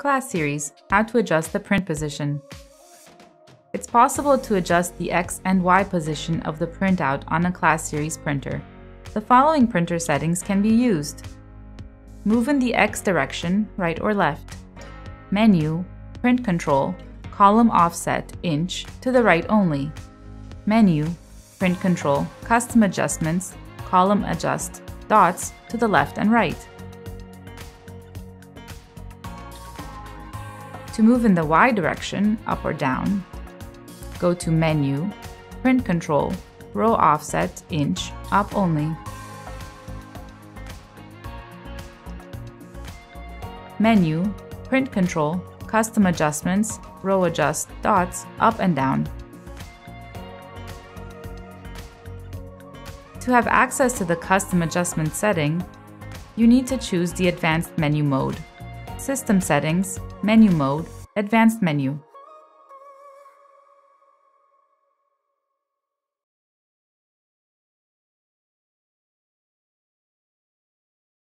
Class Series How to adjust the print position. It's possible to adjust the X and Y position of the printout on a Class Series printer. The following printer settings can be used. Move in the X direction, right or left. Menu, Print Control, Column Offset, Inch, to the right only. Menu, Print Control, Custom Adjustments, Column Adjust, Dots, to the left and right. To move in the Y direction, up or down, go to Menu, Print Control, Row Offset, Inch, Up only. Menu, Print Control, Custom Adjustments, Row Adjust, Dots, Up and Down. To have access to the Custom Adjustment setting, you need to choose the Advanced Menu mode. System Settings, Menu Mode, Advanced Menu.